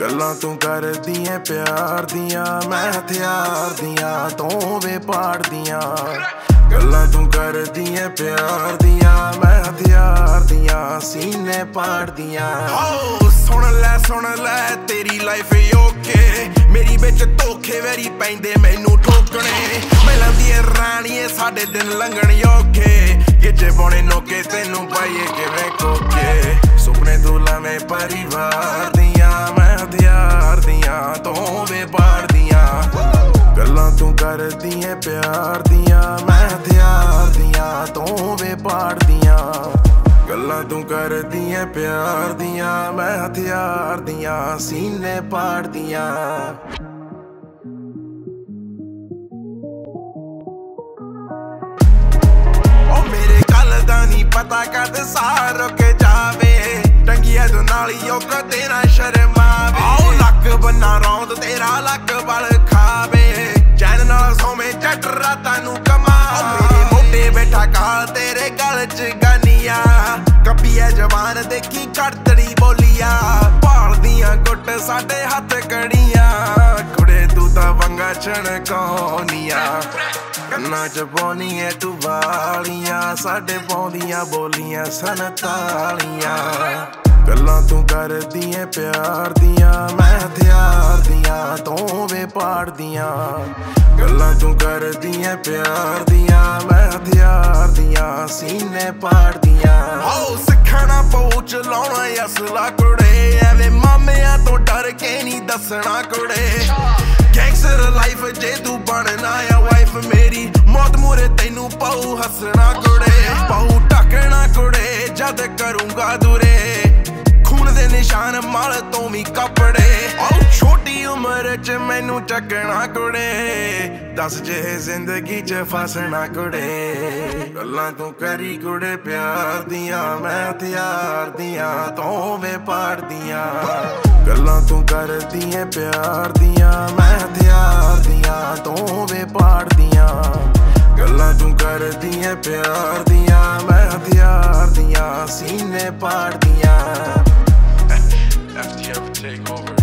ਗੱਲਾਂ ਤੂੰ ਕਰਦੀ ਐ ਪਿਆਰ ਦੀਆਂ, ਮੈਂ ਹਥਿਆਰ ਦੀਆਂ ਤੂੰ ਵੇ ਪਾੜਦੀਆਂ। ਗੱਲਾਂ ਤੂੰ ਕਰਦੀ ਐ ਪਿਆਰ ਦੀਆਂ, ਮੈਂ ਹਥਿਆਰ ਦੀਆਂ, ਸੀਨੇ ਪਾੜਦੀਆਂ। ਓ ਸੁਣ ਲੈ ਸੁਣ ਲੈ, ਤੇਰੀ ਲਾਈਫ ਓਕੇ ਮੇਰੀ ਵਿੱਚ ਧੋਖੇ ਵੈਰੀ ਪੈਂਦੇ, ਮੈਨੂੰ ਠੋਕਣੇ। ਮਿਲਾਂ ਦੀ ਰਾਣੀਏ ਸਾਡੇ ਦਿਨ ਲੰਘਣ ਯੋਗੇ ਗਿੱਜੇ ਬੋਣੇ ਨੋਕੇ, ਤੈਨੂੰ ਪਾਈਏ ਕਿਵੇਂ ਕੋਕੇ। ਕਰਦੀਆਂ, ਪਿਆਰ ਦੀਆਂ, ਮੈਂ ਹਥਿਆਰ ਦੀਆਂ, ਤੂੰ ਵੇ ਪਾੜਦੀਆਂ ਗੱਲਾਂ ਤੂੰ ਕਰਦੀਆਂ, ਪਿਆਰ ਦੀਆਂ, ਮੈਂ ਹਥਿਆਰ ਦੀਆਂ, ਸੀਨੇ ਪਾੜਦੀਆਂ ਓ ਮੇਰੇ ਗੱਲ ਦਾ ਨਹੀਂ ਪਤਾ ਕਦ ਸਾਰ ਰੁਕ ਜਾਵੇ। ਟੰਗੀਆਂ ਤੋਂ ਨਾਲੀ ਹੀ ਉਹ ਕਦੇ ਸ਼ਰਮਾਵੇ ਆਓ ਲੱਕ ਬੰਨਾ, ਰੌਂਦ ਤੇਰਾ ਲੱਕ ਬਲ ਰਾਤਾਂ ਨੂੰ ਕਮਾ। ਮੇਰੇ ਮੋਢੇ ਬੈਠਾ ਕਾਲ ਤੇਰੇ ਗਲ ਚ ਗਾਨੀਆਂ। ਕੱਪੀਏ ਜਵਾਨ ਦੇਖੀ ਕੜਤੜੀ ਬੋਲੀਆਂ। ਭਾਲਦੀਆਂ ਗੁੱਟ ਸਾਡੇ ਹੱਥ ਕੜੀਆਂ। ਕੁੜੇ, ਤੂੰ ਤਾਂ ਵੰਗਾ ਛਣਕਾਉਣੀਆਂ ਕੰਨਾਂ ਚ ਪਾਉਣੀ ਐ ਤੂੰ ਵਾਲੀਆਂ। ਸਾਡੇ ਪਾਉਂਦੀਆਂ ਬੋਲੀਆਂ ਸਨ ਤਾਲੀਆਂ। ਗੱਲਾਂ ਤੂੰ ਕਰਦੀ ਐ ਪਿਆਰ ਦੀਆਂ, ਮੈਂ ਹਥਿਆਰ ਦੀਆਂ। ਤੂੰ ਪਾੜਦੀਆਂ ਗੱਲਾਂ ਤੂੰ ਕਰਦੀਆਂ, ਪਿਆਰ ਦੀਆਂ, ਮੈਂ ਹਥਿਆਰ ਦੀਆਂ, ਸੀਨੇ ਪਾੜਦੀਆਂ ਓ ਸਿੱਖਣਾ ਪਹੁੰਚ ਲਾਉਣਾ ਅਸਲਾ ਕੁੜੇ, ਐਵੇਂ ਮਾਮਿਆਂ ਤੋਂ ਡਰ ਕੇ ਨਹੀਂ ਦੱਸਣਾ ਕੁੜੇ। ਗੈਂਗਸਟਰ ਲਾਈਫ ਜੇ ਤੂੰ ਬਣਨਾ ਆ ਵਾਈਫ ਮੇਰੀ, ਮੌਤ ਮੂਰੇ ਤੈਨੂੰ ਪਾਉ ਹੱਸਣਾ ਕੁੜੇ। ਪਾਉ ਟਕਣਾ ਕੁੜੇ, ਜਦ ਕਰੂੰਗਾ ਦੂਰੇ। ਖੂਨ ਦੇ ਨਿਸ਼ਾਨ ਮਲ ਤੋਂ ਵੀ ਕੱਪੜੇ। ਆਉ ਛੋਟੀ ਉਮਰ ਚ ਮੈਨੂੰ ਚੱਕਣਾ ਕੁੜੇ। ਦੱਸ ਜੇ ਜ਼ਿੰਦਗੀ ਚ ਫਸਣਾ ਕੁੜੇ। ਗੱਲਾਂ ਤੂੰ ਕਰੀ ਕੁੜੇ, ਪਿਆਰ ਦੀਆਂ, ਮੈਂ ਤਿਆਰ ਦੀਆਂ ਤੂੰ ਵੇ ਪਾੜਦੀਆਂ ਗੱਲਾਂ ਤੂੰ ਕਰਦੀ ਐ ਪਿਆਰ ਦੀਆਂ, ਮੈਂ ਤਿਆਰ ਦੀਆਂ ਤੂੰ ਵੇ ਪਾੜਦੀਆਂ ਗੱਲਾਂ ਤੂੰ ਕਰਦੀ ਐ ਪਿਆਰ ਦੀਆਂ, ਮੈਂ ਹਥਿਆਰ ਦੀਆਂ, ਸੀਨੇ ਪਾੜਦੀਆਂ FTF take over.